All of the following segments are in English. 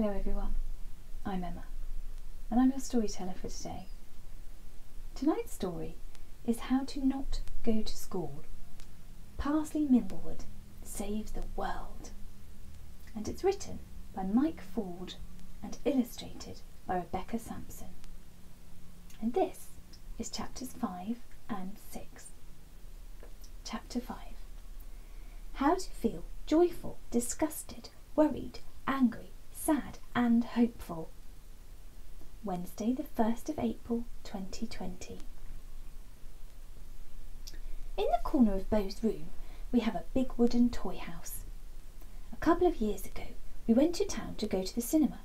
Hello everyone, I'm Emma, and I'm your storyteller for today. Tonight's story is How to Not Go to School. Parsley Mimblewood Saves the World. And it's written by Mike Forde and illustrated by Rebecca Sampson. And this is chapters 5 and 6. Chapter 5 How to feel joyful, disgusted, worried, angry, sad, and hopeful. Wednesday, the 1st of April 2020. In the corner of Bo's room, we have a big wooden toy house. A couple of years ago, we went to town to go to the cinema,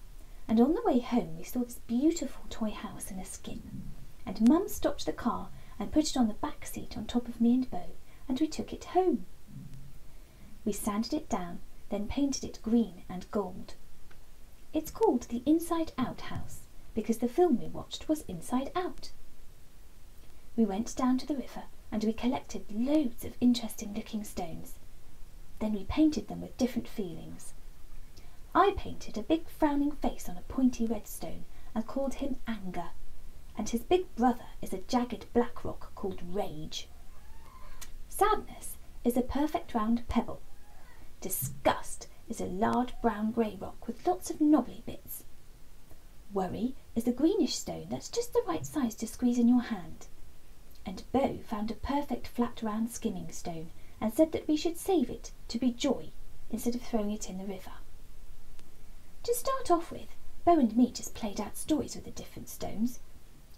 and on the way home, we saw this beautiful toy house in a skin. And Mum stopped the car and put it on the back seat on top of me and Bo, and we took it home. We sanded it down, then painted it green and gold. It's called the Inside Out House because the film we watched was Inside Out. We went down to the river and we collected loads of interesting looking stones. Then we painted them with different feelings. I painted a big frowning face on a pointy red stone and called him Anger, and his big brother is a jagged black rock called Rage. Sadness is a perfect round pebble. Disgust is a large brown grey rock with lots of knobbly bits. Worry is a greenish stone that's just the right size to squeeze in your hand. And Bo found a perfect flat round skimming stone and said that we should save it to be joy instead of throwing it in the river. To start off with, Bo and me just played out stories with the different stones,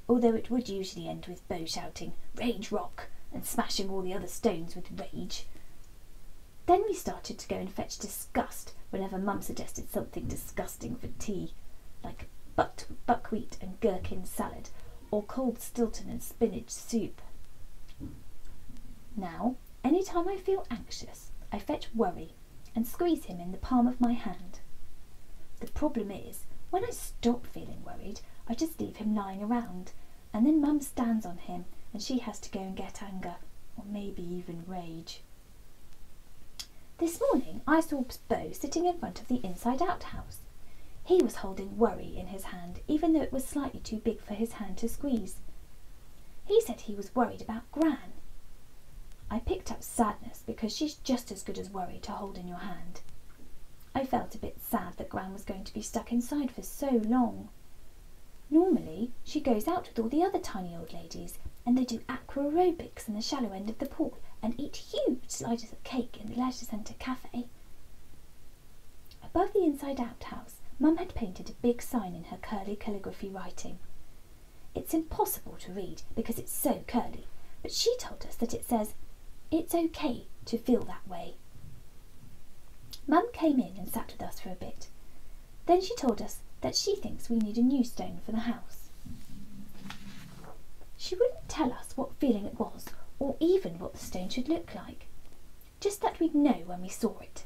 although it would usually end with Bo shouting, Rage Rock, and smashing all the other stones with rage. Then we started to go and fetch disgust whenever Mum suggested something disgusting for tea, like butt, buckwheat and gherkin salad, or cold Stilton and spinach soup. Now, any time I feel anxious, I fetch worry and squeeze him in the palm of my hand. The problem is, when I stop feeling worried, I just leave him lying around, and then Mum stands on him and she has to go and get anger, or maybe even rage. This morning I saw Bo sitting in front of the inside out house. He was holding worry in his hand, even though it was slightly too big for his hand to squeeze. He said he was worried about Gran. I picked up sadness because she's just as good as worry to hold in your hand. I felt a bit sad that Gran was going to be stuck inside for so long. Normally, she goes out with all the other tiny old ladies and they do aqua aerobics in the shallow end of the pool and eat huge slices of cake in the leisure centre cafe. Above the inside out house, Mum had painted a big sign in her curly calligraphy writing. It's impossible to read because it's so curly, but she told us that it says, It's okay to feel that way. Mum came in and sat with us for a bit. Then she told us that she thinks we need a new stone for the house. She wouldn't tell us what feeling it was or even what the stone should look like, just that we'd know when we saw it.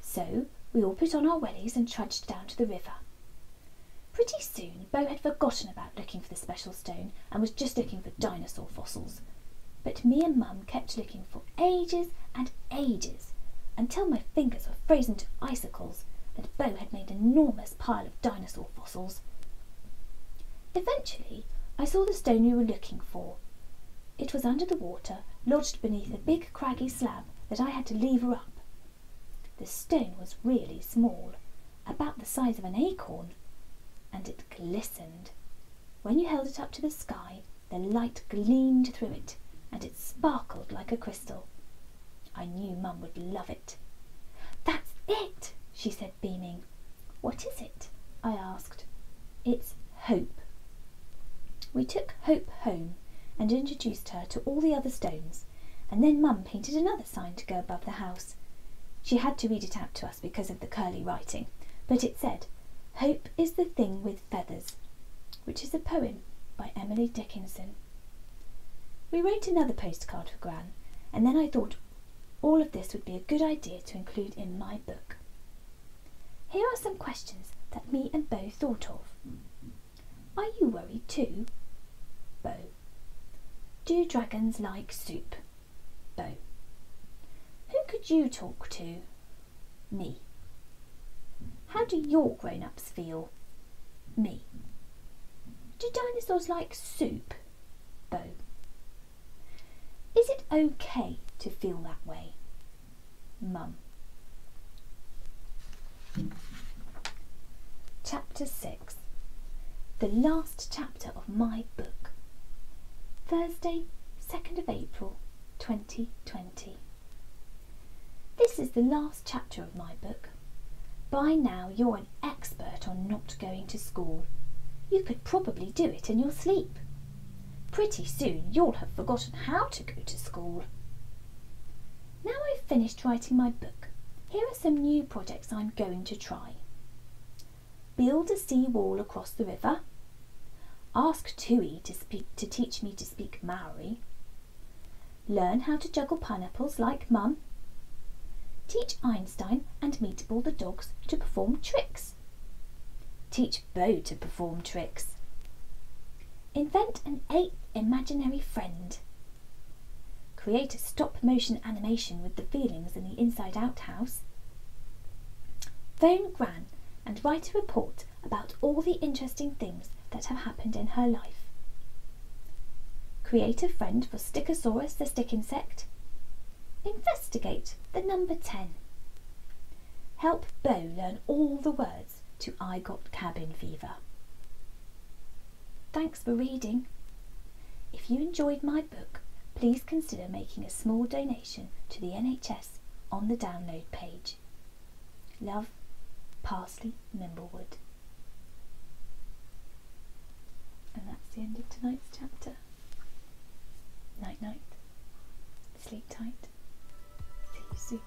So we all put on our wellies and trudged down to the river. Pretty soon Bo had forgotten about looking for the special stone and was just looking for dinosaur fossils. But me and Mum kept looking for ages and ages until my fingers were frozen to icicles and Bo had made an enormous pile of dinosaur fossils. Eventually I saw the stone we were looking for it was under the water, lodged beneath a big craggy slab that I had to lever up. The stone was really small, about the size of an acorn, and it glistened. When you held it up to the sky, the light gleamed through it, and it sparkled like a crystal. I knew Mum would love it. That's it, she said, beaming. What is it? I asked. It's Hope. We took Hope home and introduced her to all the other stones, and then Mum painted another sign to go above the house. She had to read it out to us because of the curly writing, but it said, Hope is the thing with feathers, which is a poem by Emily Dickinson. We wrote another postcard for Gran, and then I thought all of this would be a good idea to include in my book. Here are some questions that me and Bo thought of. Are you worried too? Bo. Do dragons like soup? Bo. Who could you talk to? Me. How do your grown ups feel? Me. Do dinosaurs like soup? Bo. Is it okay to feel that way? Mum. Chapter 6 The last chapter of my book. Thursday, 2nd of April 2020. This is the last chapter of my book. By now you're an expert on not going to school. You could probably do it in your sleep. Pretty soon you'll have forgotten how to go to school. Now I've finished writing my book, here are some new projects I'm going to try. Build a sea wall across the river. Ask Tui to, speak, to teach me to speak Maori. Learn how to juggle pineapples like Mum. Teach Einstein and Meatball the dogs to perform tricks. Teach Bo to perform tricks. Invent an eighth imaginary friend. Create a stop motion animation with the feelings in the Inside Out house. Phone Gran and write a report about all the interesting things that have happened in her life. Create a friend for Stickosaurus the stick insect. Investigate the number 10. Help Bo learn all the words to I Got Cabin Fever. Thanks for reading. If you enjoyed my book, please consider making a small donation to the NHS on the download page. Love, Parsley Mimblewood. And that's the end of tonight's chapter. Night night. Sleep tight. See you soon.